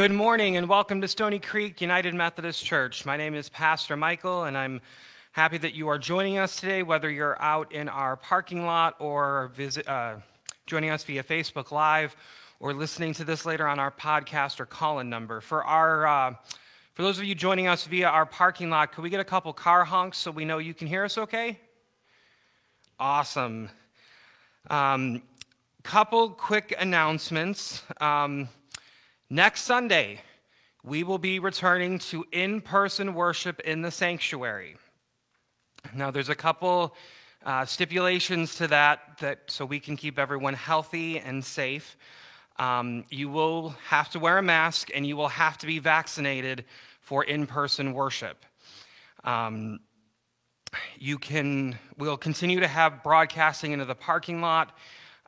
Good morning and welcome to Stony Creek United Methodist Church. My name is Pastor Michael and I'm happy that you are joining us today, whether you're out in our parking lot or visit, uh, joining us via Facebook Live or listening to this later on our podcast or call-in number. For, our, uh, for those of you joining us via our parking lot, could we get a couple car honks so we know you can hear us okay? Awesome. Um, couple quick announcements. Um, next Sunday, we will be returning to in person worship in the sanctuary. Now, there's a couple uh, stipulations to that, that so we can keep everyone healthy and safe. Um, you will have to wear a mask and you will have to be vaccinated for in person worship. Um, you can, we'll continue to have broadcasting into the parking lot.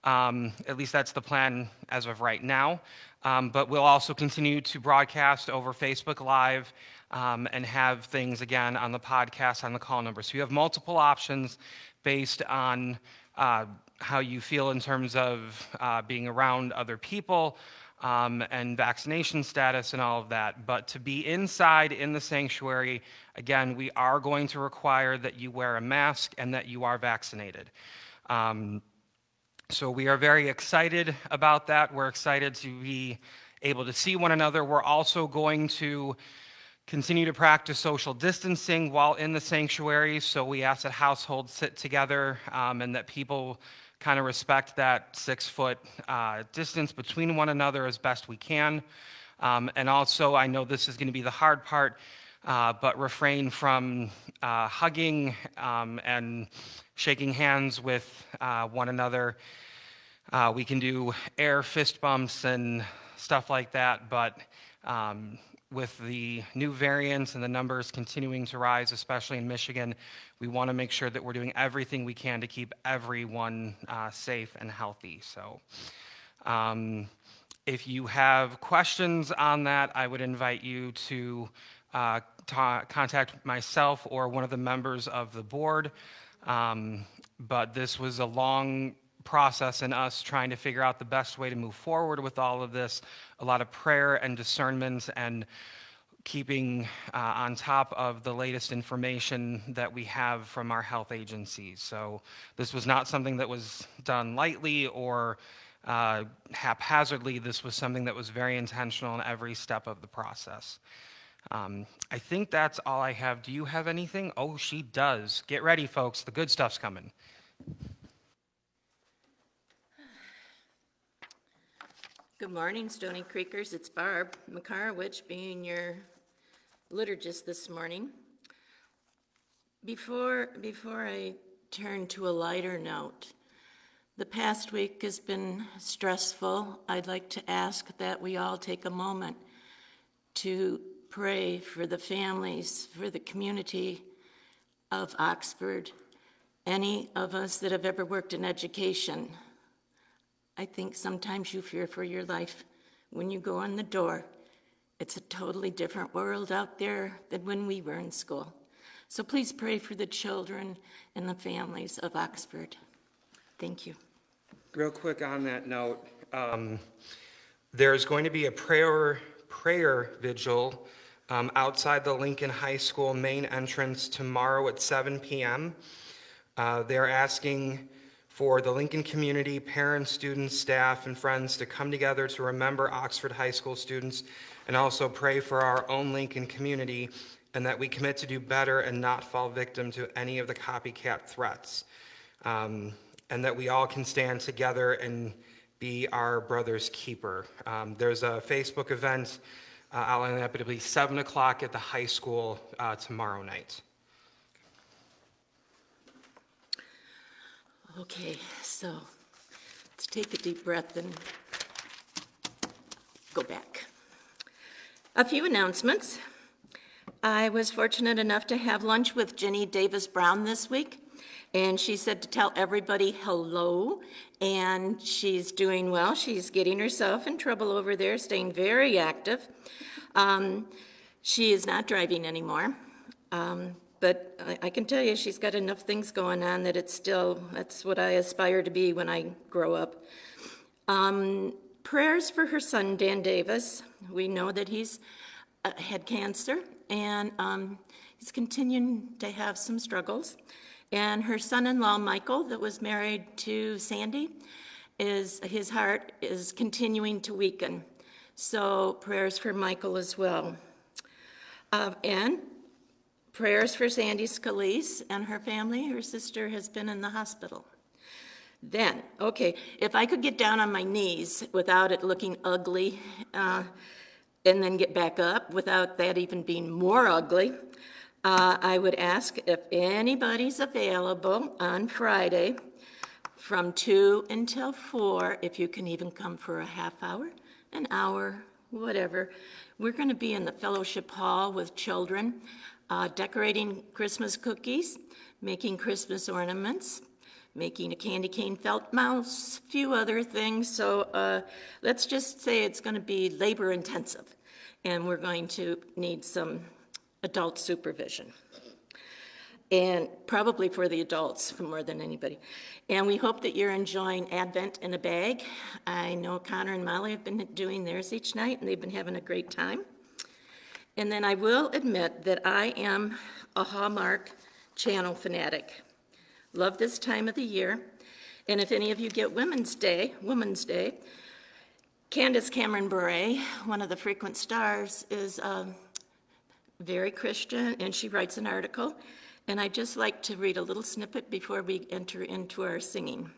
Um, at least that's the plan as of right now. Um, but we'll also continue to broadcast over Facebook Live um, and have things again on the podcast on the call number. So you have multiple options based on uh, how you feel in terms of uh, being around other people um, and vaccination status and all of that. But to be inside in the sanctuary, again, we are going to require that you wear a mask and that you are vaccinated. Um, so we are very excited about that. We're excited to be able to see one another. We're also going to continue to practice social distancing while in the sanctuary. So we ask that households sit together um, and that people kind of respect that six foot uh, distance between one another as best we can. Um, and also, I know this is going to be the hard part, uh, but refrain from uh, hugging um, and shaking hands with uh, one another. Uh, we can do air fist bumps and stuff like that, but um, with the new variants and the numbers continuing to rise, especially in Michigan, we want to make sure that we're doing everything we can to keep everyone uh, safe and healthy. So, um, if you have questions on that, I would invite you to uh, ta- contact myself or one of the members of the board. Um, but this was a long process in us trying to figure out the best way to move forward with all of this. A lot of prayer and discernment and keeping uh, on top of the latest information that we have from our health agencies. So this was not something that was done lightly or uh, haphazardly. This was something that was very intentional in every step of the process. Um, I think that's all I have. Do you have anything? Oh, she does. Get ready, folks. The good stuff's coming. Good morning, Stony Creekers. It's Barb McCarwich being your liturgist this morning. Before, before I turn to a lighter note, the past week has been stressful. I'd like to ask that we all take a moment to pray for the families, for the community of Oxford, any of us that have ever worked in education I think sometimes you fear for your life when you go in the door. It's a totally different world out there than when we were in school. So please pray for the children and the families of Oxford. Thank you. Real quick on that note, um, there's going to be a prayer prayer vigil um, outside the Lincoln High School main entrance tomorrow at 7 p.m. Uh, they're asking for the Lincoln community, parents, students, staff, and friends to come together to remember Oxford High School students and also pray for our own Lincoln community and that we commit to do better and not fall victim to any of the copycat threats. Um, and that we all can stand together and be our brother's keeper. Um, there's a Facebook event uh, be 7 o'clock at the high school uh, tomorrow night. Okay, so let's take a deep breath and go back. A few announcements. I was fortunate enough to have lunch with Jenny Davis Brown this week, and she said to tell everybody hello, and she's doing well. She's getting herself in trouble over there, staying very active. Um, she is not driving anymore. Um, but I, I can tell you, she's got enough things going on that it's still, that's what I aspire to be when I grow up. Um, prayers for her son, Dan Davis. We know that he's uh, had cancer and um, he's continuing to have some struggles. And her son-in-law, Michael, that was married to Sandy, is his heart is continuing to weaken. So prayers for Michael as well. Uh, and prayers for Sandy Scalise and her family. Her sister has been in the hospital. Then, okay, if I could get down on my knees without it looking ugly, uh, and then get back up without that even being more ugly, uh, I would ask if anybody's available on Friday from 2 until 4, if you can even come for a half hour, an hour, whatever. We're going to be in the fellowship hall with children, uh, decorating Christmas cookies, making Christmas ornaments, making a candy cane felt mouse, a few other things. So uh, let's just say it's going to be labor intensive, and we're going to need some adult supervision. And probably for the adults more than anybody. And we hope that you're enjoying Advent in a Bag. I know Connor and Molly have been doing theirs each night, and they've been having a great time. And then I will admit that I am a Hallmark channel fanatic. Love this time of the year. And if any of you get Women's Day, Women's Day, Candace Cameron Bure, one of the frequent stars, is um, very Christian, and she writes an article. And I'd just like to read a little snippet before we enter into our singing.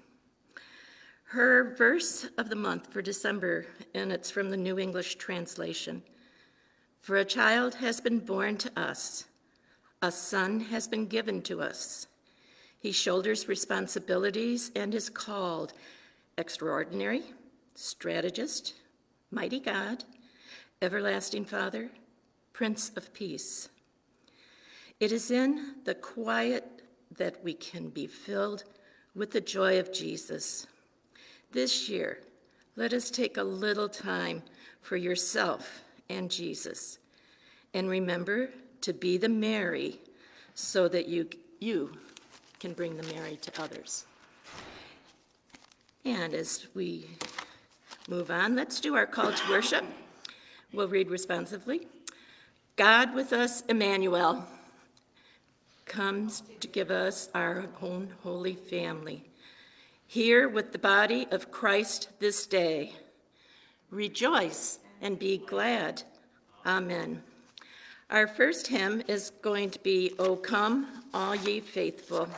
Her verse of the month for December, and it's from the New English Translation. For a child has been born to us, a son has been given to us. He shoulders responsibilities and is called extraordinary, strategist, mighty God, everlasting Father, Prince of Peace. It is in the quiet that we can be filled with the joy of Jesus. This year, let us take a little time for yourself and Jesus. And remember to be the Mary so that you, you can bring the Mary to others. And as we move on, let's do our call to worship. We'll read responsively. God with us, Emmanuel, comes to give us our own holy family. Here with the body of Christ this day. Rejoice and be glad. Amen. Our first hymn is going to be, O come, all ye faithful.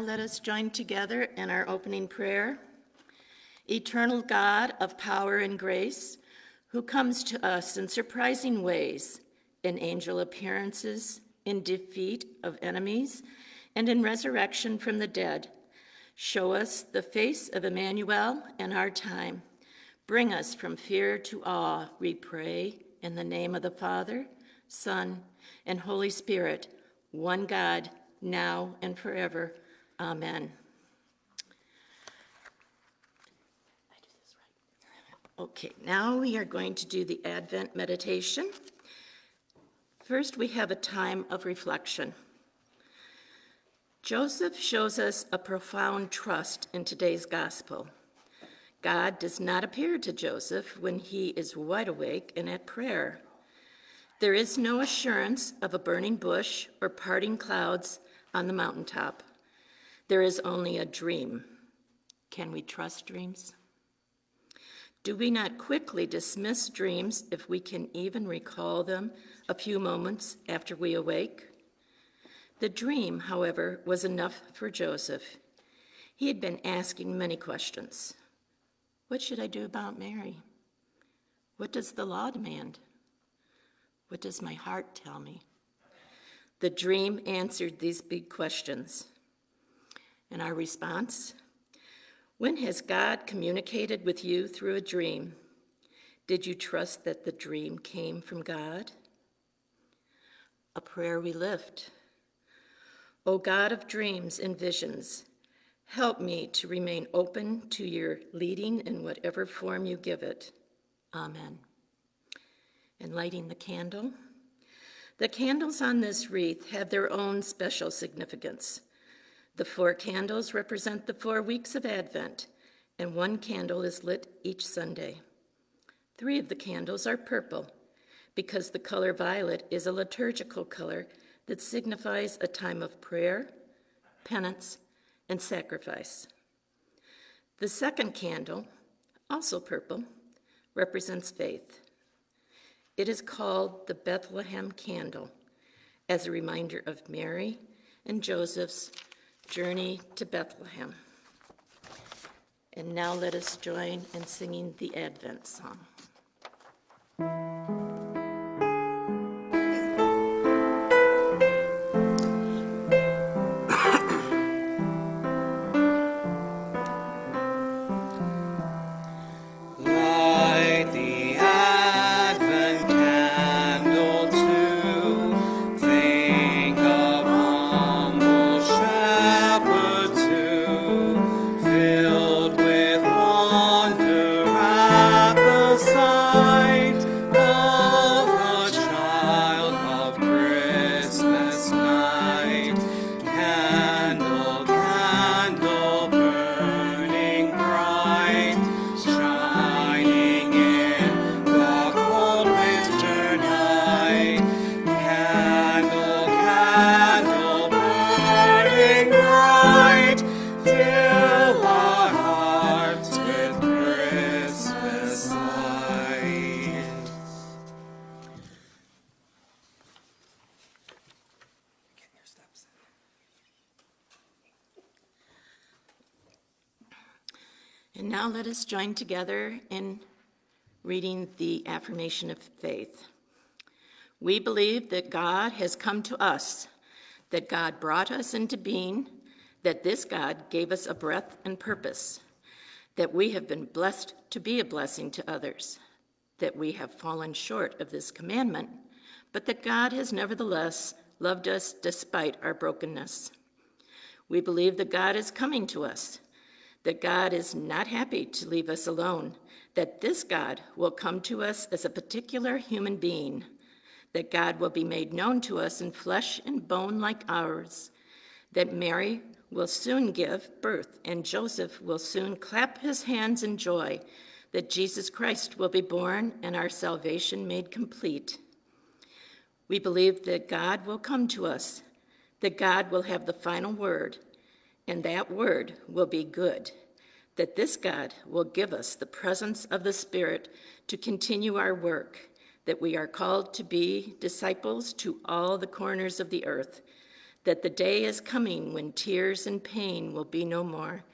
Let us join together in our opening prayer. Eternal God of power and grace, who comes to us in surprising ways, in angel appearances, in defeat of enemies, and in resurrection from the dead, show us the face of Emmanuel in our time. Bring us from fear to awe, we pray, in the name of the Father, Son, and Holy Spirit, one God, now and forever. Amen. Okay, now we are going to do the Advent meditation. First, we have a time of reflection. Joseph shows us a profound trust in today's gospel. God does not appear to Joseph when he is wide awake and at prayer. There is no assurance of a burning bush or parting clouds on the mountaintop. There is only a dream. Can we trust dreams? Do we not quickly dismiss dreams if we can even recall them a few moments after we awake? The dream, however, was enough for Joseph. He had been asking many questions. What should I do about Mary? What does the law demand? What does my heart tell me? The dream answered these big questions. And our response when has God communicated with you through a dream? Did you trust that the dream came from God? A prayer we lift. O God of dreams and visions, help me to remain open to your leading in whatever form you give it. Amen. And lighting the candle. The candles on this wreath have their own special significance. The four candles represent the four weeks of Advent, and one candle is lit each Sunday. Three of the candles are purple, because the color violet is a liturgical color that signifies a time of prayer, penance, and sacrifice. The second candle, also purple, represents faith. It is called the Bethlehem candle as a reminder of Mary and Joseph's Journey to Bethlehem. And now let us join in singing the Advent song. Us join together in reading the affirmation of faith. We believe that God has come to us, that God brought us into being, that this God gave us a breath and purpose, that we have been blessed to be a blessing to others, that we have fallen short of this commandment, but that God has nevertheless loved us despite our brokenness. We believe that God is coming to us, that God is not happy to leave us alone, that this God will come to us as a particular human being, that God will be made known to us in flesh and bone like ours, that Mary will soon give birth and Joseph will soon clap his hands in joy, that Jesus Christ will be born and our salvation made complete. We believe that God will come to us, that God will have the final word, and that word will be good, that this God will give us the presence of the Spirit to continue our work, that we are called to be disciples to all the corners of the earth, that the day is coming when tears and pain will be no more,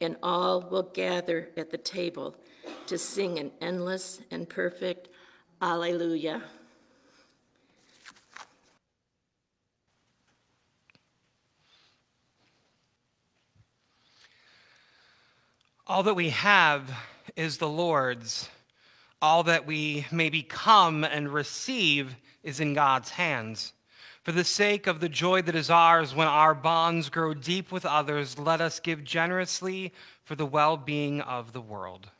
and all will gather at the table to sing an endless and perfect Alleluia. All that we have is the Lord's. All that we may become and receive is in God's hands. For the sake of the joy that is ours when our bonds grow deep with others, let us give generously for the well being of the world.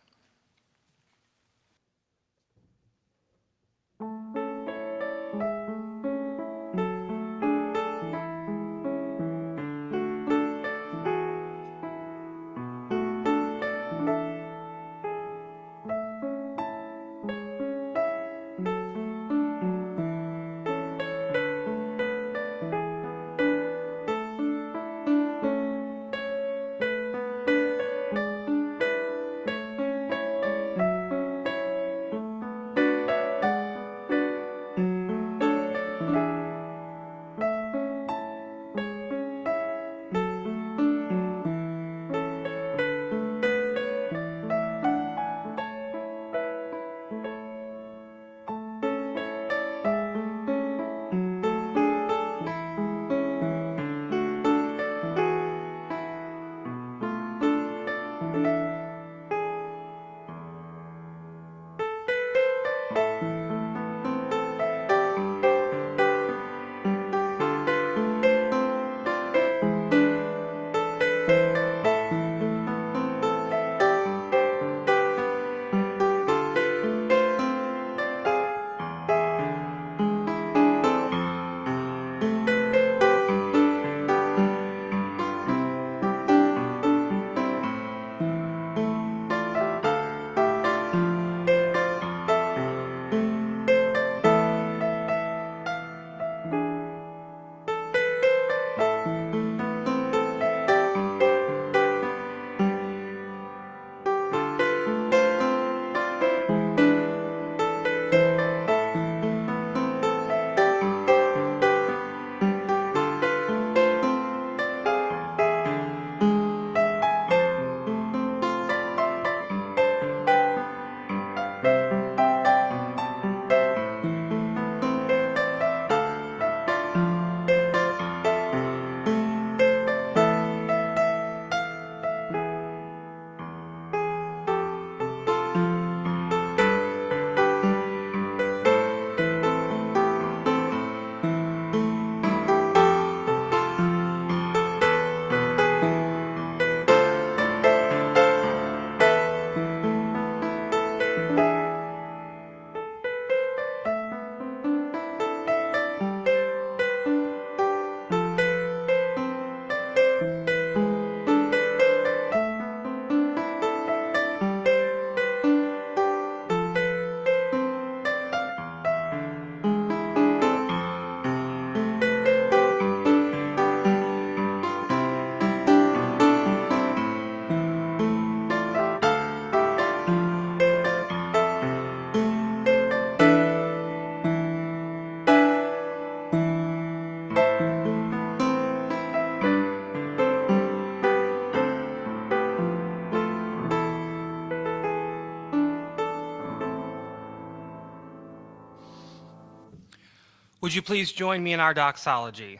Would you please join me in our doxology?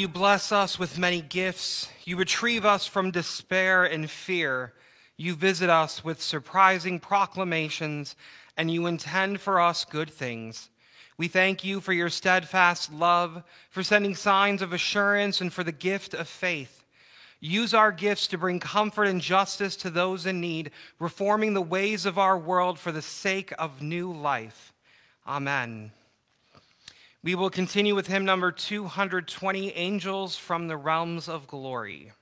You bless us with many gifts. You retrieve us from despair and fear. You visit us with surprising proclamations, and you intend for us good things. We thank you for your steadfast love, for sending signs of assurance, and for the gift of faith. Use our gifts to bring comfort and justice to those in need, reforming the ways of our world for the sake of new life. Amen. We will continue with hymn number 220 Angels from the Realms of Glory.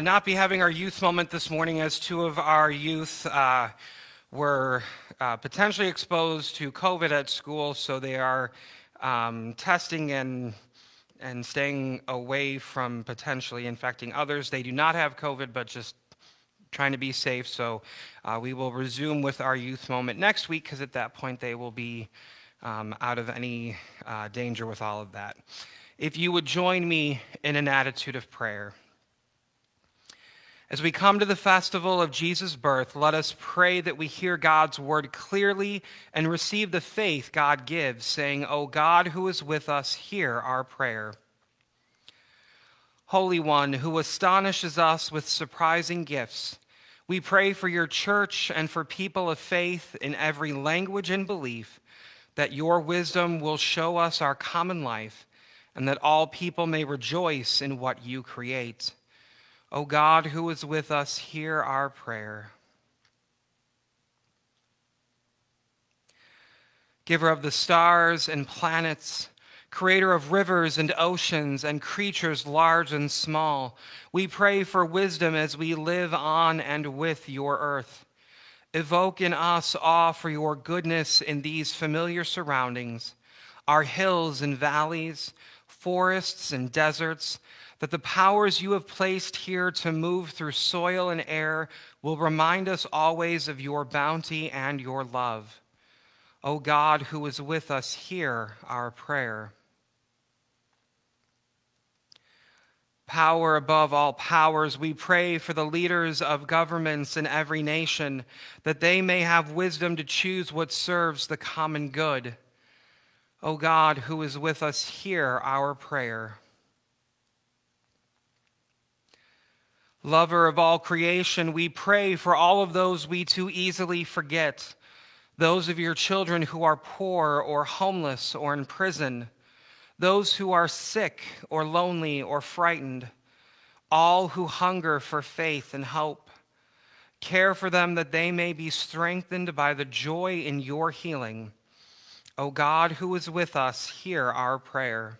Not be having our youth moment this morning as two of our youth uh, were uh, potentially exposed to COVID at school, so they are um, testing and and staying away from potentially infecting others. They do not have COVID, but just trying to be safe. So uh, we will resume with our youth moment next week because at that point they will be um, out of any uh, danger with all of that. If you would join me in an attitude of prayer. As we come to the festival of Jesus' birth, let us pray that we hear God's word clearly and receive the faith God gives, saying, O God who is with us, hear our prayer. Holy One, who astonishes us with surprising gifts, we pray for your church and for people of faith in every language and belief, that your wisdom will show us our common life, and that all people may rejoice in what you create. O God, who is with us, hear our prayer. Giver of the stars and planets, creator of rivers and oceans and creatures large and small, we pray for wisdom as we live on and with your earth. Evoke in us awe for your goodness in these familiar surroundings, our hills and valleys, forests and deserts, that the powers you have placed here to move through soil and air will remind us always of your bounty and your love. O God, who is with us, hear our prayer. Power above all powers, we pray for the leaders of governments in every nation, that they may have wisdom to choose what serves the common good. O God, who is with us, hear our prayer. Lover of all creation, we pray for all of those we too easily forget, those of your children who are poor or homeless or in prison, those who are sick or lonely or frightened, all who hunger for faith and hope. Care for them that they may be strengthened by the joy in your healing. O God, who is with us, hear our prayer.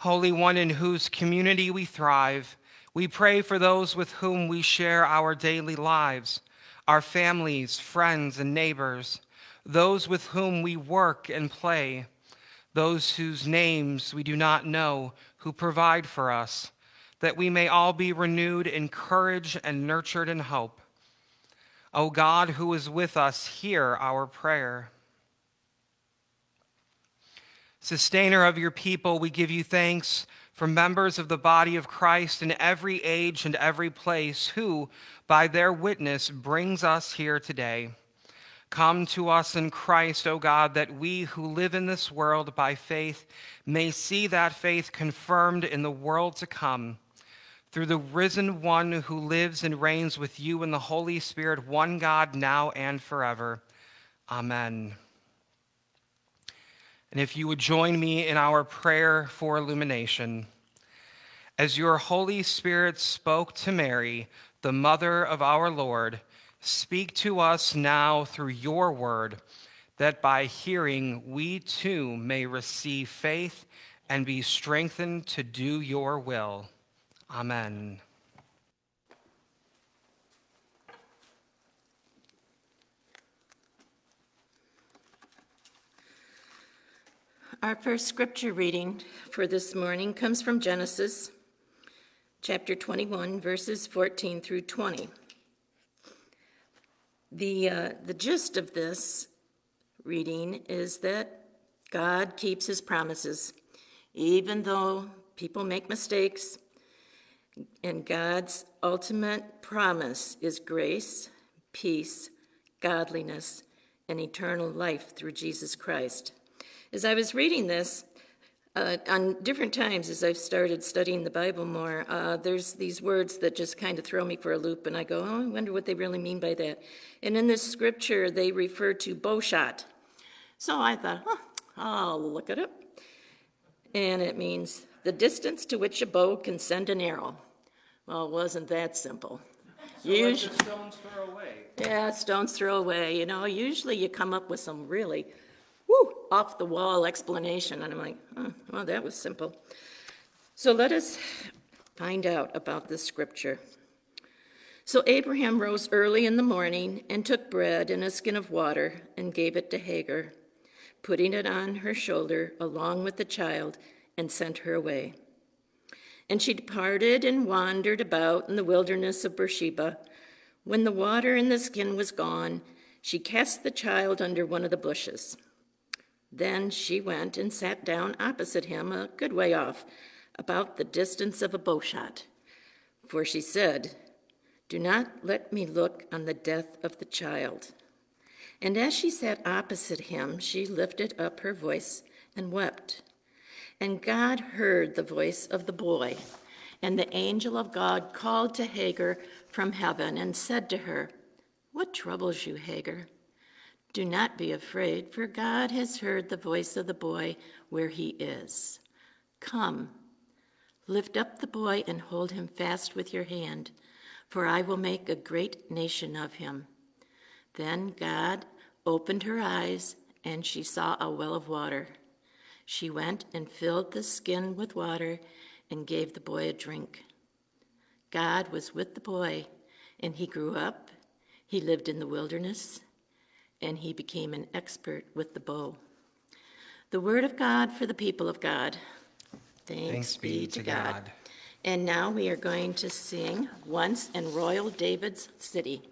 Holy One, in whose community we thrive, we pray for those with whom we share our daily lives, our families, friends, and neighbors, those with whom we work and play, those whose names we do not know, who provide for us, that we may all be renewed in courage and nurtured in hope. O God, who is with us, hear our prayer. Sustainer of your people, we give you thanks for members of the body of Christ in every age and every place who, by their witness, brings us here today. Come to us in Christ, O God, that we who live in this world by faith may see that faith confirmed in the world to come. Through the risen one who lives and reigns with you in the Holy Spirit, one God, now and forever. Amen. And if you would join me in our prayer for illumination. As your Holy Spirit spoke to Mary, the mother of our Lord, speak to us now through your word, that by hearing we too may receive faith and be strengthened to do your will. Amen. Our first scripture reading for this morning comes from Genesis chapter 21, verses 14 through 20. The, uh, the gist of this reading is that God keeps his promises, even though people make mistakes, and God's ultimate promise is grace, peace, godliness, and eternal life through Jesus Christ. As I was reading this, uh, on different times as I've started studying the Bible more, uh, there's these words that just kind of throw me for a loop, and I go, oh, I wonder what they really mean by that. And in this scripture, they refer to bow shot. So I thought, huh, I'll look it up. And it means the distance to which a bow can send an arrow. Well, it wasn't that simple. So usually, like stones throw away. Yeah, stones throw away. You know, usually you come up with some really whoo, off the wall explanation. And I'm like, oh, well, that was simple. So let us find out about this scripture. So Abraham rose early in the morning and took bread and a skin of water and gave it to Hagar, putting it on her shoulder along with the child, and sent her away. And she departed and wandered about in the wilderness of Beersheba. When the water in the skin was gone, she cast the child under one of the bushes. Then she went and sat down opposite him, a good way off, about the distance of a bowshot. For she said, Do not let me look on the death of the child. And as she sat opposite him, she lifted up her voice and wept. And God heard the voice of the boy. And the angel of God called to Hagar from heaven and said to her, What troubles you, Hagar? Do not be afraid, for God has heard the voice of the boy where he is. Come, lift up the boy and hold him fast with your hand, for I will make a great nation of him. Then God opened her eyes, and she saw a well of water. She went and filled the skin with water and gave the boy a drink. God was with the boy, and he grew up. He lived in the wilderness and he became an expert with the bow. The word of God for the people of God. Thanks, Thanks be, to God. God. And now we are going to sing Once in Royal David's City.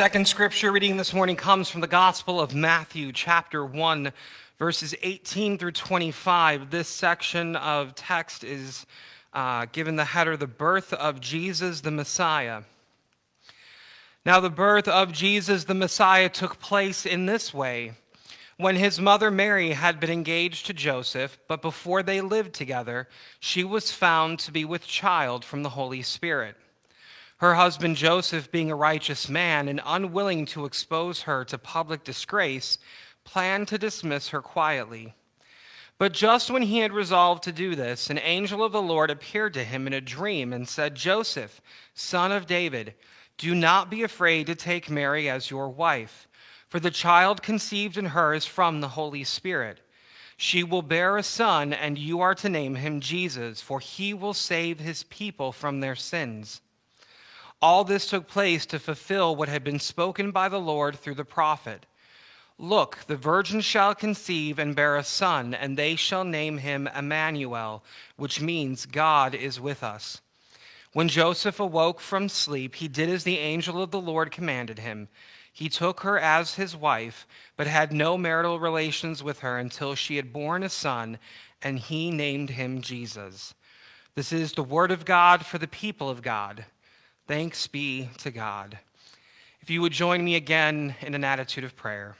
Second scripture reading this morning comes from the Gospel of Matthew, chapter 1, verses 18 through 25. This section of text is uh, given the header, The Birth of Jesus the Messiah. Now, the birth of Jesus the Messiah took place in this way. When his mother Mary had been engaged to Joseph, but before they lived together, she was found to be with child from the Holy Spirit. Her husband Joseph, being a righteous man and unwilling to expose her to public disgrace, planned to dismiss her quietly. But just when he had resolved to do this, an angel of the Lord appeared to him in a dream and said, Joseph, son of David, do not be afraid to take Mary as your wife, for the child conceived in her is from the Holy Spirit. She will bear a son, and you are to name him Jesus, for he will save his people from their sins. All this took place to fulfill what had been spoken by the Lord through the prophet. Look, the virgin shall conceive and bear a son, and they shall name him Emmanuel, which means God is with us. When Joseph awoke from sleep, he did as the angel of the Lord commanded him. He took her as his wife, but had no marital relations with her until she had borne a son, and he named him Jesus. This is the word of God for the people of God. Thanks be to God. If you would join me again in an attitude of prayer.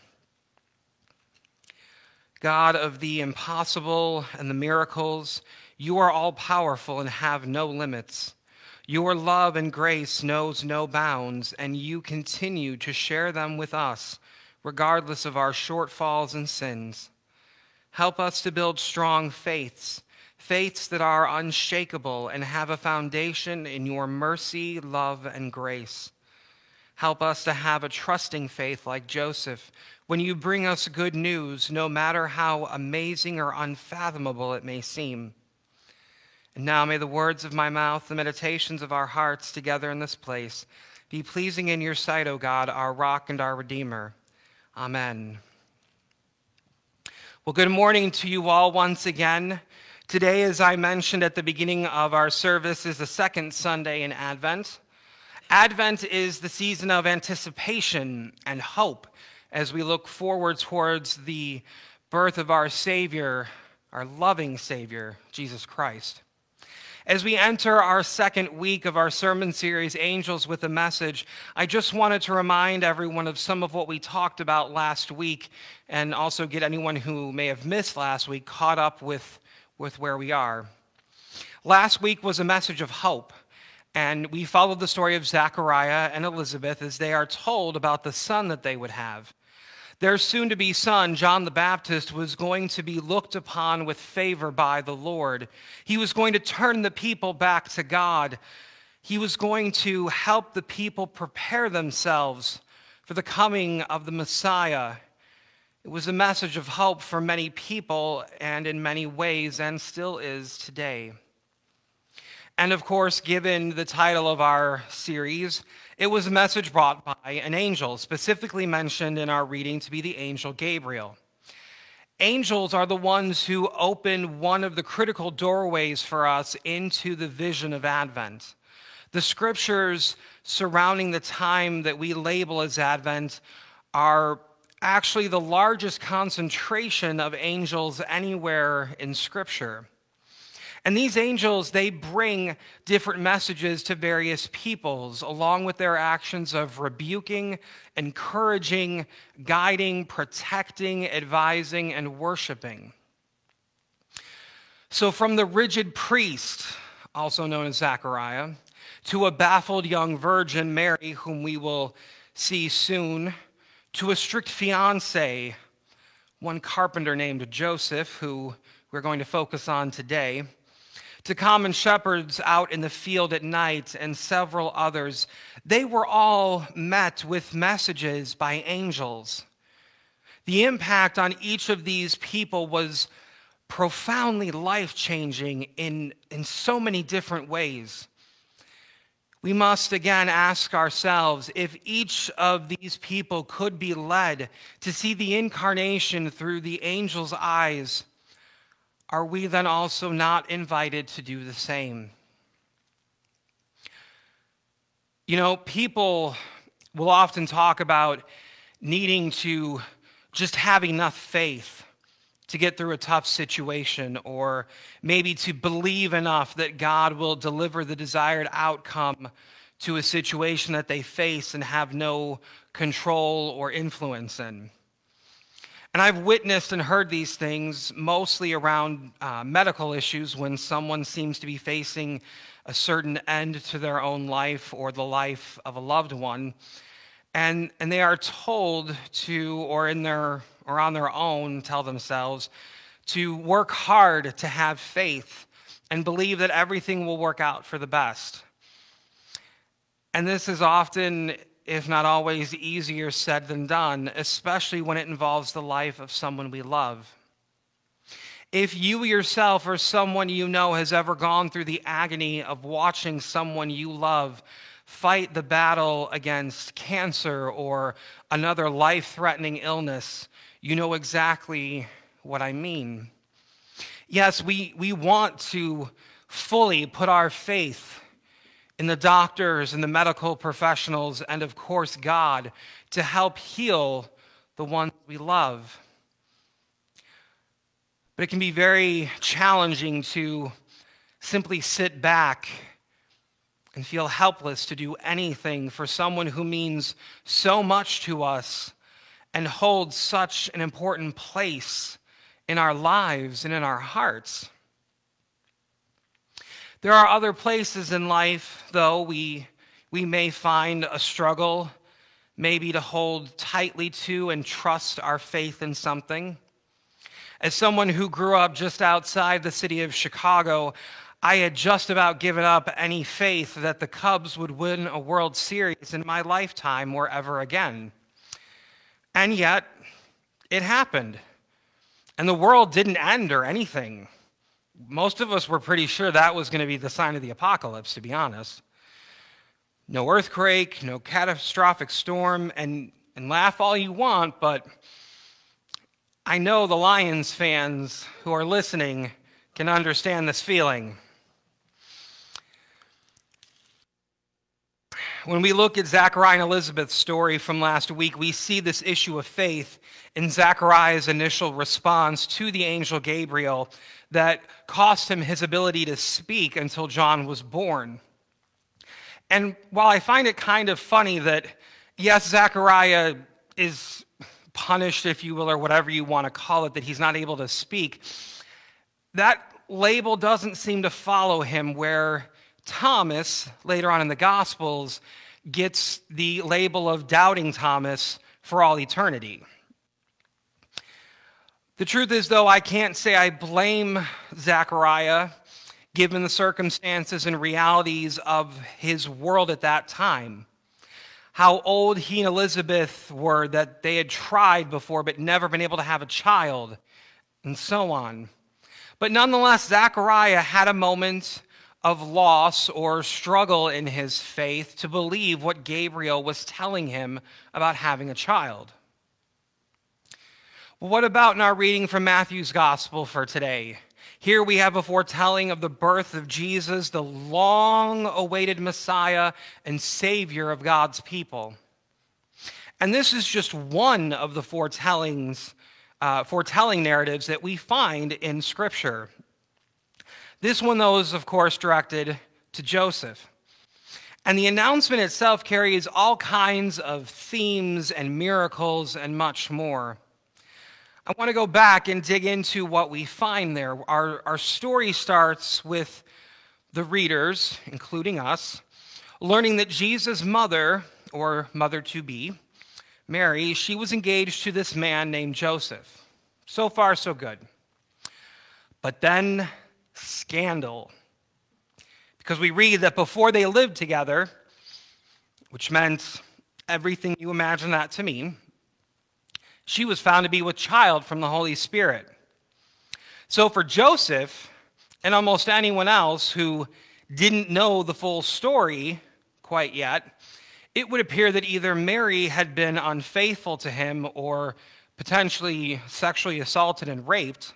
God of the impossible and the miracles, you are all powerful and have no limits. Your love and grace knows no bounds, and you continue to share them with us, regardless of our shortfalls and sins. Help us to build strong faiths faiths that are unshakable and have a foundation in your mercy, love, and grace. Help us to have a trusting faith like Joseph when you bring us good news, no matter how amazing or unfathomable it may seem. And now may the words of my mouth, the meditations of our hearts together in this place, be pleasing in your sight, O God, our rock and our redeemer. Amen. Well, good morning to you all once again. Today, as I mentioned at the beginning of our service, is the second Sunday in Advent. Advent is the season of anticipation and hope as we look forward towards the birth of our Savior, our loving Savior, Jesus Christ. As we enter our second week of our sermon series, Angels with a Message, I just wanted to remind everyone of some of what we talked about last week and also get anyone who may have missed last week caught up with with where we are. Last week was a message of hope, and we followed the story of Zachariah and Elizabeth as they are told about the son that they would have. Their soon to be son, John the Baptist, was going to be looked upon with favor by the Lord. He was going to turn the people back to God. He was going to help the people prepare themselves for the coming of the Messiah it was a message of hope for many people and in many ways, and still is today. And of course, given the title of our series, it was a message brought by an angel, specifically mentioned in our reading to be the angel Gabriel. Angels are the ones who open one of the critical doorways for us into the vision of Advent. The scriptures surrounding the time that we label as Advent are actually the largest concentration of angels anywhere in Scripture. And these angels, they bring different messages to various peoples, along with their actions of rebuking, encouraging, guiding, protecting, advising, and worshiping. So, from the rigid priest, also known as Zechariah, to a baffled young virgin, Mary, whom we will see soon, to a strict fiance, one carpenter named Joseph, who we're going to focus on today, to common shepherds out in the field at night, and several others, they were all met with messages by angels. The impact on each of these people was profoundly life changing in, in so many different ways. We must again ask ourselves if each of these people could be led to see the incarnation through the angel's eyes, are we then also not invited to do the same? You know, people will often talk about needing to just have enough faith to get through a tough situation, or maybe to believe enough that God will deliver the desired outcome to a situation that they face and have no control or influence in. And I've witnessed and heard these things mostly around uh, medical issues when someone seems to be facing a certain end to their own life or the life of a loved one. And, and they are told to, or in their or on their own tell themselves to work hard to have faith and believe that everything will work out for the best. And this is often, if not always, easier said than done, especially when it involves the life of someone we love. If you yourself or someone you know has ever gone through the agony of watching someone you love fight the battle against cancer or another life threatening illness, you know exactly what I mean. Yes, we, we want to fully put our faith in the doctors and the medical professionals and, of course, God to help heal the ones we love. But it can be very challenging to simply sit back and feel helpless to do anything for someone who means so much to us and holds such an important place in our lives and in our hearts. There are other places in life, though, we, we may find a struggle, maybe to hold tightly to and trust our faith in something. As someone who grew up just outside the city of Chicago, I had just about given up any faith that the Cubs would win a World Series in my lifetime or ever again. And yet, it happened. And the world didn't end or anything. Most of us were pretty sure that was going to be the sign of the apocalypse, to be honest. No earthquake, no catastrophic storm, and, and laugh all you want, but I know the Lions fans who are listening can understand this feeling. When we look at Zachariah and Elizabeth's story from last week, we see this issue of faith in Zachariah's initial response to the angel Gabriel that cost him his ability to speak until John was born. And while I find it kind of funny that, yes, Zachariah is punished, if you will, or whatever you want to call it, that he's not able to speak, that label doesn't seem to follow him where Thomas, later on in the Gospels, gets the label of doubting Thomas for all eternity. The truth is, though, I can't say I blame Zechariah given the circumstances and realities of his world at that time. How old he and Elizabeth were, that they had tried before but never been able to have a child, and so on. But nonetheless, Zechariah had a moment of loss or struggle in his faith to believe what Gabriel was telling him about having a child. what about in our reading from Matthew's gospel for today? Here we have a foretelling of the birth of Jesus, the long awaited Messiah and Savior of God's people. And this is just one of the foretellings, uh, foretelling narratives that we find in Scripture. This one, though, is of course directed to Joseph. And the announcement itself carries all kinds of themes and miracles and much more. I want to go back and dig into what we find there. Our, our story starts with the readers, including us, learning that Jesus' mother, or mother to be, Mary, she was engaged to this man named Joseph. So far, so good. But then, scandal. Because we read that before they lived together, which meant everything you imagine that to mean, she was found to be with child from the Holy Spirit. So for Joseph and almost anyone else who didn't know the full story quite yet, it would appear that either Mary had been unfaithful to him or potentially sexually assaulted and raped.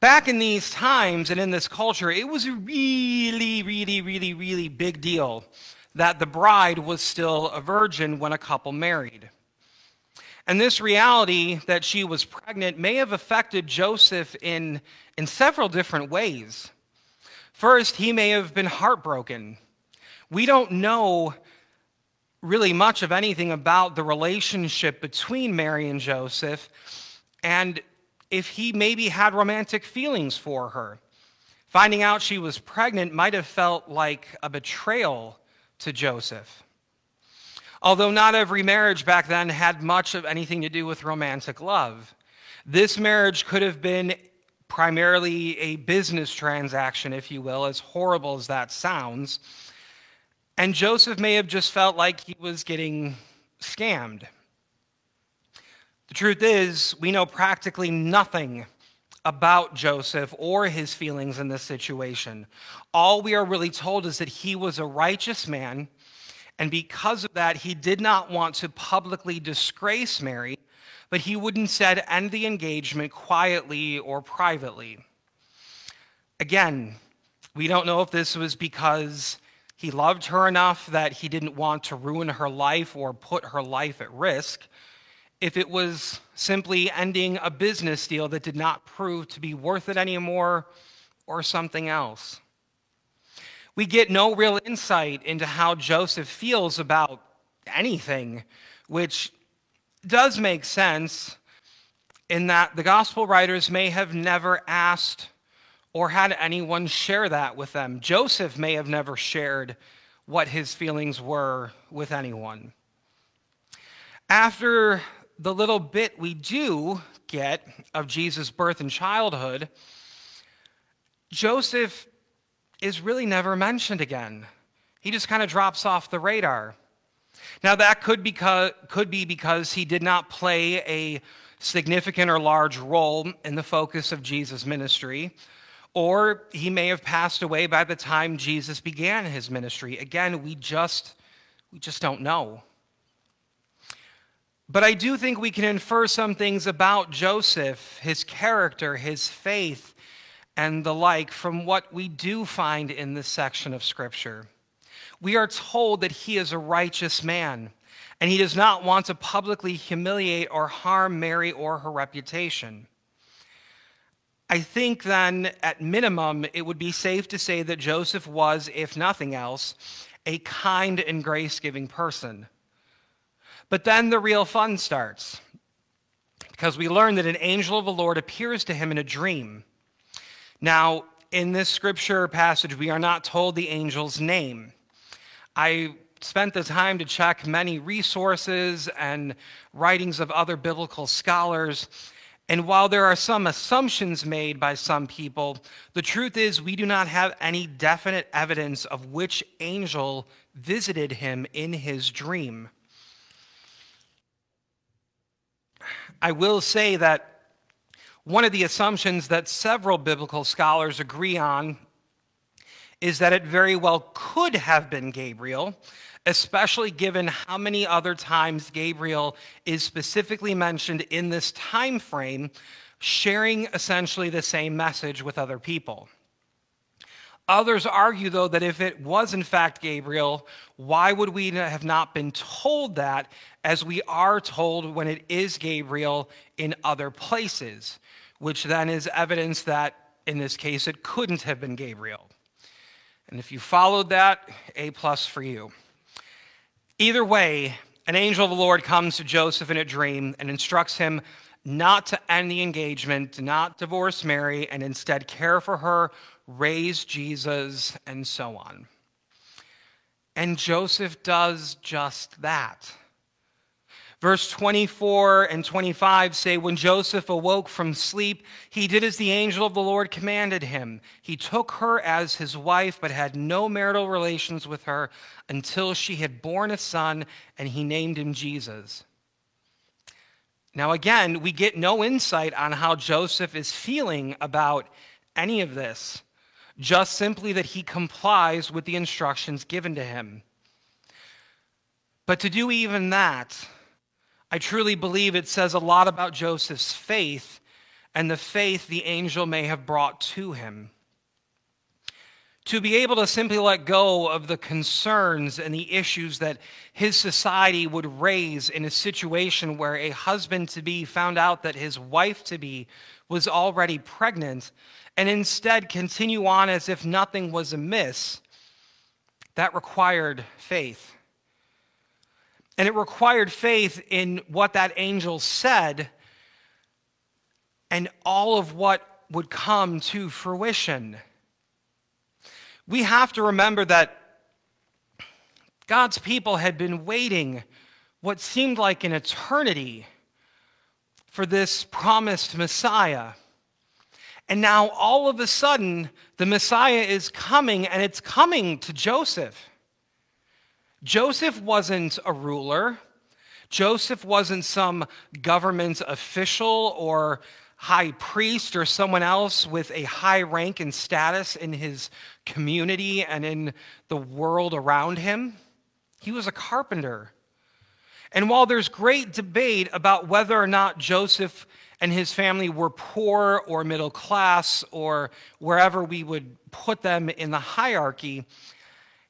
Back in these times and in this culture, it was a really, really, really, really big deal that the bride was still a virgin when a couple married. And this reality that she was pregnant may have affected Joseph in, in several different ways. First, he may have been heartbroken. We don't know really much of anything about the relationship between Mary and Joseph, and if he maybe had romantic feelings for her. Finding out she was pregnant might have felt like a betrayal to Joseph. Although not every marriage back then had much of anything to do with romantic love, this marriage could have been primarily a business transaction, if you will, as horrible as that sounds. And Joseph may have just felt like he was getting scammed. The truth is, we know practically nothing about Joseph or his feelings in this situation. All we are really told is that he was a righteous man, and because of that, he did not want to publicly disgrace Mary, but he would instead end the engagement quietly or privately. Again, we don't know if this was because he loved her enough that he didn't want to ruin her life or put her life at risk if it was simply ending a business deal that did not prove to be worth it anymore or something else. We get no real insight into how Joseph feels about anything, which does make sense in that the gospel writers may have never asked or had anyone share that with them. Joseph may have never shared what his feelings were with anyone. After the little bit we do get of Jesus' birth and childhood, Joseph is really never mentioned again. He just kind of drops off the radar. Now, that could, because, could be because he did not play a significant or large role in the focus of Jesus' ministry, or he may have passed away by the time Jesus began his ministry. Again, we just, we just don't know. But I do think we can infer some things about Joseph, his character, his faith, and the like from what we do find in this section of Scripture. We are told that he is a righteous man, and he does not want to publicly humiliate or harm Mary or her reputation. I think then, at minimum, it would be safe to say that Joseph was, if nothing else, a kind and grace giving person. But then the real fun starts because we learn that an angel of the Lord appears to him in a dream. Now, in this scripture passage, we are not told the angel's name. I spent the time to check many resources and writings of other biblical scholars. And while there are some assumptions made by some people, the truth is we do not have any definite evidence of which angel visited him in his dream. I will say that one of the assumptions that several biblical scholars agree on is that it very well could have been Gabriel, especially given how many other times Gabriel is specifically mentioned in this time frame, sharing essentially the same message with other people. Others argue, though, that if it was in fact Gabriel, why would we have not been told that as we are told when it is Gabriel in other places, which then is evidence that in this case it couldn't have been Gabriel. And if you followed that, A plus for you. Either way, an angel of the Lord comes to Joseph in a dream and instructs him not to end the engagement, not divorce Mary, and instead care for her raise Jesus, and so on. And Joseph does just that. Verse 24 and 25 say, When Joseph awoke from sleep, he did as the angel of the Lord commanded him. He took her as his wife, but had no marital relations with her until she had borne a son, and he named him Jesus. Now, again, we get no insight on how Joseph is feeling about any of this, just simply that he complies with the instructions given to him. But to do even that, I truly believe it says a lot about Joseph's faith and the faith the angel may have brought to him. To be able to simply let go of the concerns and the issues that his society would raise in a situation where a husband to be found out that his wife to be was already pregnant and instead continue on as if nothing was amiss, that required faith. And it required faith in what that angel said and all of what would come to fruition. We have to remember that God's people had been waiting what seemed like an eternity for this promised Messiah. And now, all of a sudden, the Messiah is coming, and it's coming to Joseph. Joseph wasn't a ruler. Joseph wasn't some government official or high priest or someone else with a high rank and status in his community and in the world around him. He was a carpenter. And while there's great debate about whether or not Joseph and his family were poor or middle class or wherever we would put them in the hierarchy,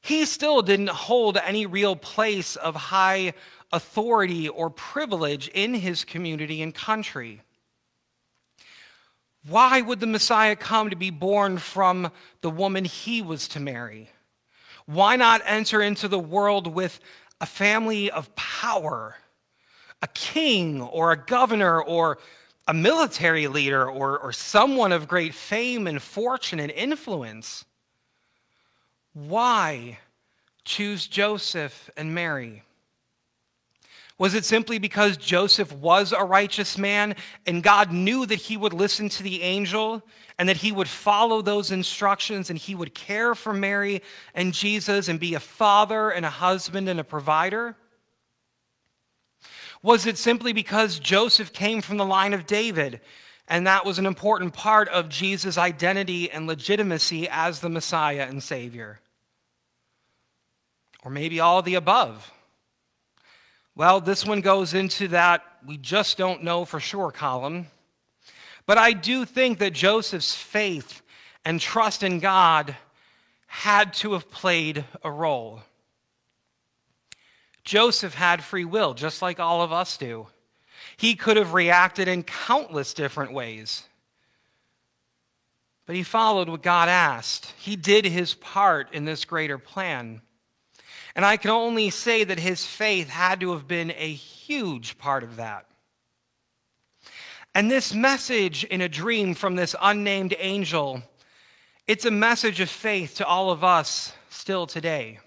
he still didn't hold any real place of high authority or privilege in his community and country. Why would the Messiah come to be born from the woman he was to marry? Why not enter into the world with a family of power, a king or a governor or a military leader or, or someone of great fame and fortune and influence? Why choose Joseph and Mary? Was it simply because Joseph was a righteous man and God knew that he would listen to the angel and that he would follow those instructions and he would care for Mary and Jesus and be a father and a husband and a provider? Was it simply because Joseph came from the line of David and that was an important part of Jesus' identity and legitimacy as the Messiah and Savior? Or maybe all the above. Well, this one goes into that we just don't know for sure column. But I do think that Joseph's faith and trust in God had to have played a role. Joseph had free will, just like all of us do. He could have reacted in countless different ways. But he followed what God asked. He did his part in this greater plan. And I can only say that his faith had to have been a huge part of that. And this message in a dream from this unnamed angel, it's a message of faith to all of us still today.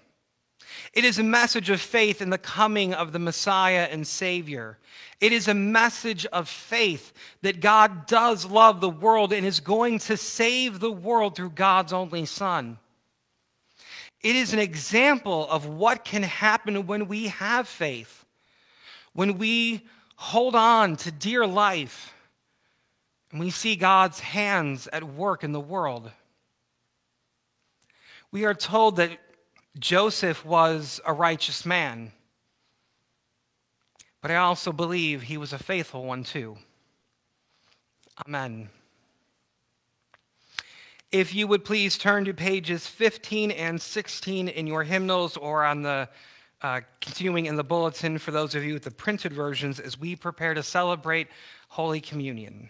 It is a message of faith in the coming of the Messiah and Savior. It is a message of faith that God does love the world and is going to save the world through God's only Son. It is an example of what can happen when we have faith, when we hold on to dear life, and we see God's hands at work in the world. We are told that Joseph was a righteous man, but I also believe he was a faithful one too. Amen. If you would please turn to pages 15 and 16 in your hymnals or on the uh, continuing in the bulletin for those of you with the printed versions as we prepare to celebrate Holy Communion.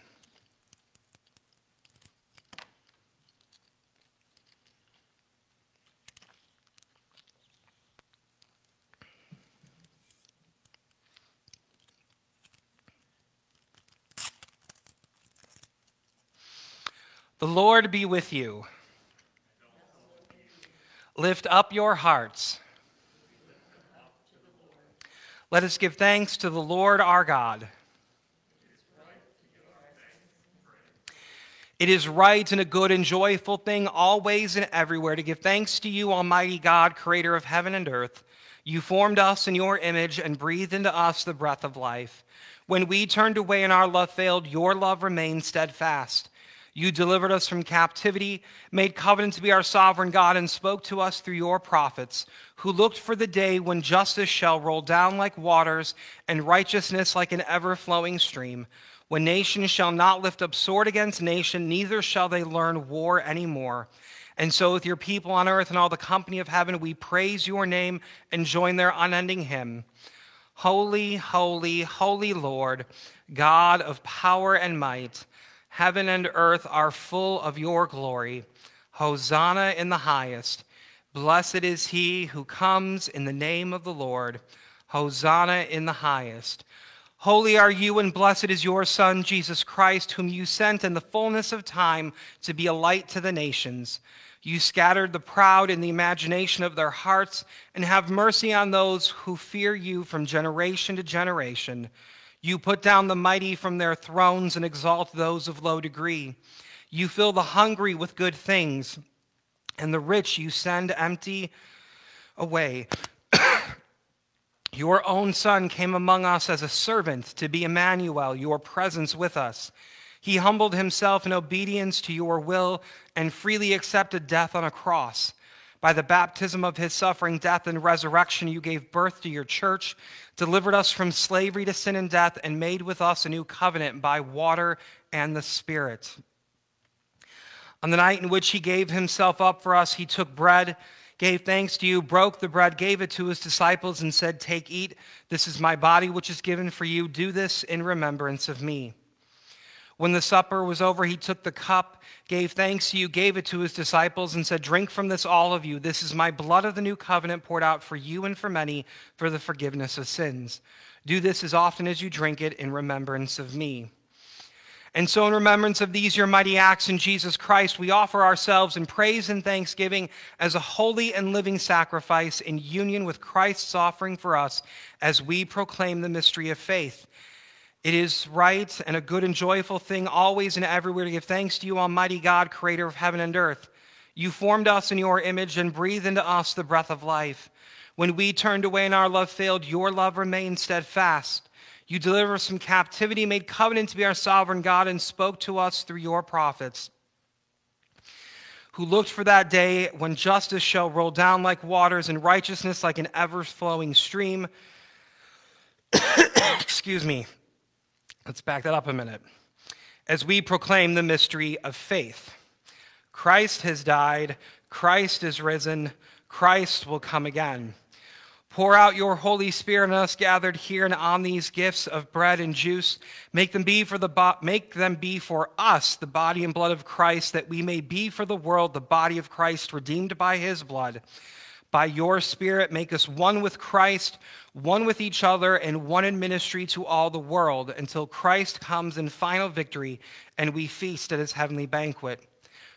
The Lord be with you. Lift up your hearts. Let us give thanks to the Lord our God. It is right and a good and joyful thing always and everywhere to give thanks to you, Almighty God, creator of heaven and earth. You formed us in your image and breathed into us the breath of life. When we turned away and our love failed, your love remained steadfast. You delivered us from captivity, made covenant to be our sovereign God, and spoke to us through your prophets, who looked for the day when justice shall roll down like waters and righteousness like an ever flowing stream, when nation shall not lift up sword against nation, neither shall they learn war anymore. And so, with your people on earth and all the company of heaven, we praise your name and join their unending hymn. Holy, holy, holy Lord, God of power and might. Heaven and earth are full of your glory. Hosanna in the highest. Blessed is he who comes in the name of the Lord. Hosanna in the highest. Holy are you, and blessed is your Son, Jesus Christ, whom you sent in the fullness of time to be a light to the nations. You scattered the proud in the imagination of their hearts, and have mercy on those who fear you from generation to generation. You put down the mighty from their thrones and exalt those of low degree. You fill the hungry with good things, and the rich you send empty away. your own Son came among us as a servant to be Emmanuel, your presence with us. He humbled himself in obedience to your will and freely accepted death on a cross. By the baptism of his suffering, death, and resurrection, you gave birth to your church, delivered us from slavery to sin and death, and made with us a new covenant by water and the Spirit. On the night in which he gave himself up for us, he took bread, gave thanks to you, broke the bread, gave it to his disciples, and said, Take, eat. This is my body, which is given for you. Do this in remembrance of me. When the supper was over, he took the cup, gave thanks to you, gave it to his disciples, and said, Drink from this, all of you. This is my blood of the new covenant poured out for you and for many for the forgiveness of sins. Do this as often as you drink it in remembrance of me. And so, in remembrance of these your mighty acts in Jesus Christ, we offer ourselves in praise and thanksgiving as a holy and living sacrifice in union with Christ's offering for us as we proclaim the mystery of faith. It is right and a good and joyful thing always and everywhere to give thanks to you, Almighty God, creator of heaven and earth. You formed us in your image and breathed into us the breath of life. When we turned away and our love failed, your love remained steadfast. You delivered us from captivity, made covenant to be our sovereign God, and spoke to us through your prophets, who looked for that day when justice shall roll down like waters and righteousness like an ever flowing stream. Excuse me. Let's back that up a minute. As we proclaim the mystery of faith, Christ has died, Christ is risen, Christ will come again. Pour out your Holy Spirit on us gathered here and on these gifts of bread and juice. Make them be for the bo- make them be for us the body and blood of Christ, that we may be for the world the body of Christ, redeemed by his blood. By your Spirit, make us one with Christ, one with each other, and one in ministry to all the world until Christ comes in final victory and we feast at his heavenly banquet.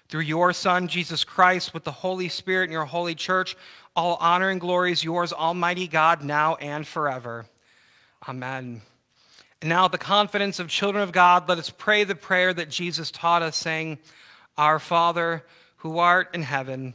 Through your Son, Jesus Christ, with the Holy Spirit and your holy church, all honor and glory is yours, Almighty God, now and forever. Amen. And now, the confidence of children of God, let us pray the prayer that Jesus taught us, saying, Our Father, who art in heaven,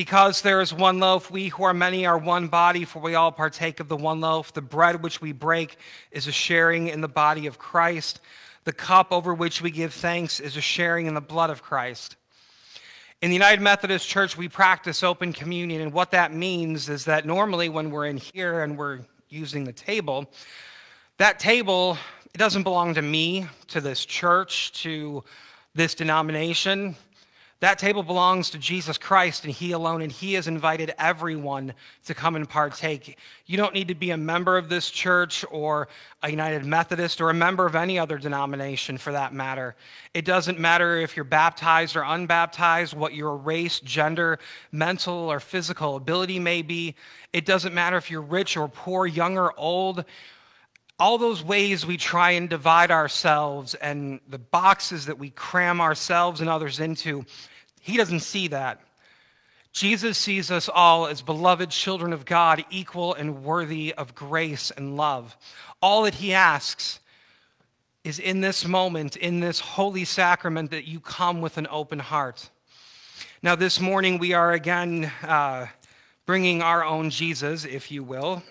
Because there is one loaf, we who are many are one body, for we all partake of the one loaf. The bread which we break is a sharing in the body of Christ. The cup over which we give thanks is a sharing in the blood of Christ. In the United Methodist Church, we practice open communion, and what that means is that normally when we're in here and we're using the table, that table it doesn't belong to me, to this church, to this denomination. That table belongs to Jesus Christ and He alone, and He has invited everyone to come and partake. You don't need to be a member of this church or a United Methodist or a member of any other denomination for that matter. It doesn't matter if you're baptized or unbaptized, what your race, gender, mental, or physical ability may be. It doesn't matter if you're rich or poor, young or old all those ways we try and divide ourselves and the boxes that we cram ourselves and others into, he doesn't see that. Jesus sees us all as beloved children of God, equal and worthy of grace and love. All that he asks is in this moment, in this holy sacrament, that you come with an open heart. Now, this morning, we are again uh, bringing our own Jesus, if you will.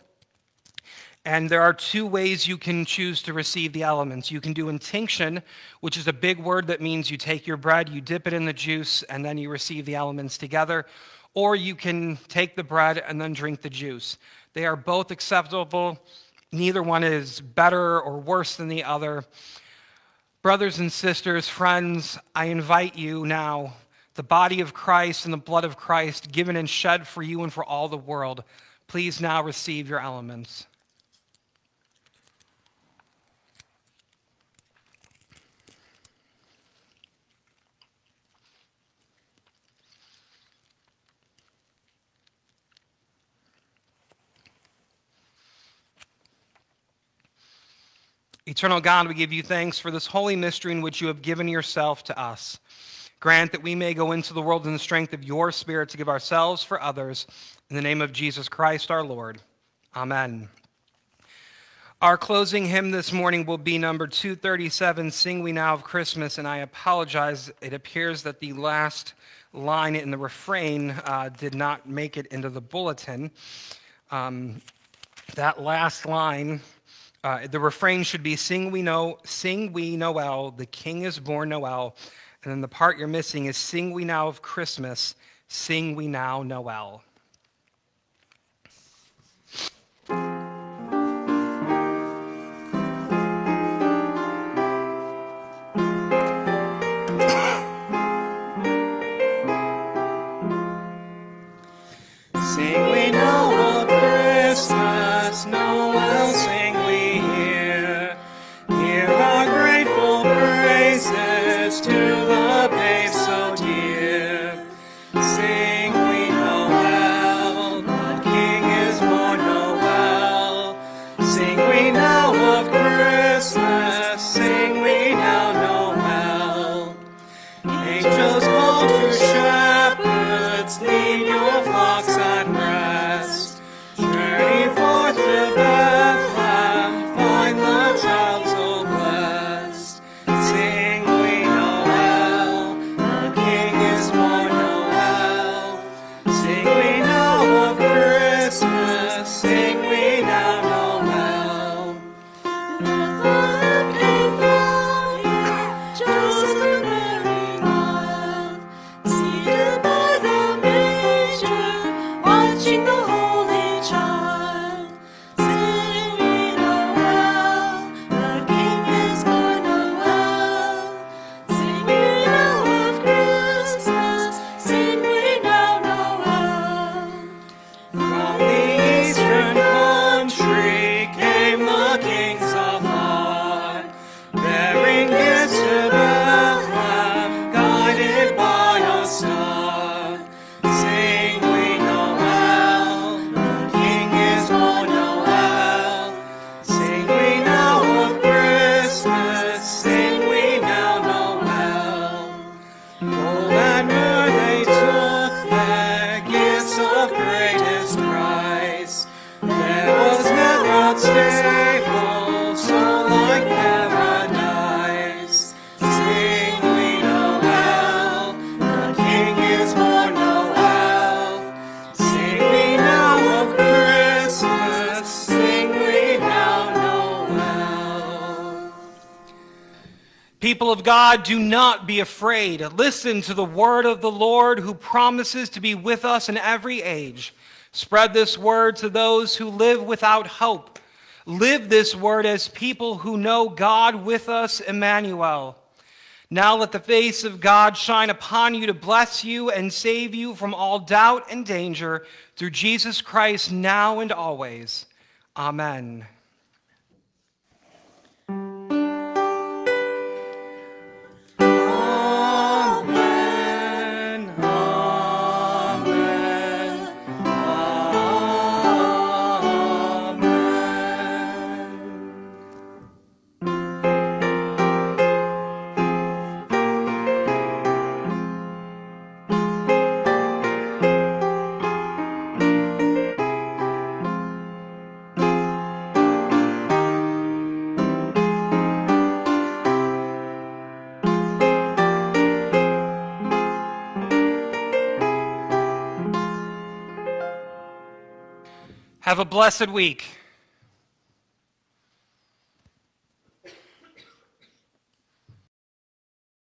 And there are two ways you can choose to receive the elements. You can do intinction, which is a big word that means you take your bread, you dip it in the juice, and then you receive the elements together. Or you can take the bread and then drink the juice. They are both acceptable. Neither one is better or worse than the other. Brothers and sisters, friends, I invite you now, the body of Christ and the blood of Christ given and shed for you and for all the world. Please now receive your elements. Eternal God, we give you thanks for this holy mystery in which you have given yourself to us. Grant that we may go into the world in the strength of your Spirit to give ourselves for others. In the name of Jesus Christ our Lord. Amen. Our closing hymn this morning will be number 237, Sing We Now of Christmas. And I apologize, it appears that the last line in the refrain uh, did not make it into the bulletin. Um, that last line uh, the refrain should be "Sing we know, sing we Noel, the King is born Noel," and then the part you're missing is "Sing we now of Christmas, sing we now Noel." People of God, do not be afraid. Listen to the word of the Lord who promises to be with us in every age. Spread this word to those who live without hope. Live this word as people who know God with us, Emmanuel. Now let the face of God shine upon you to bless you and save you from all doubt and danger through Jesus Christ now and always. Amen. A blessed week.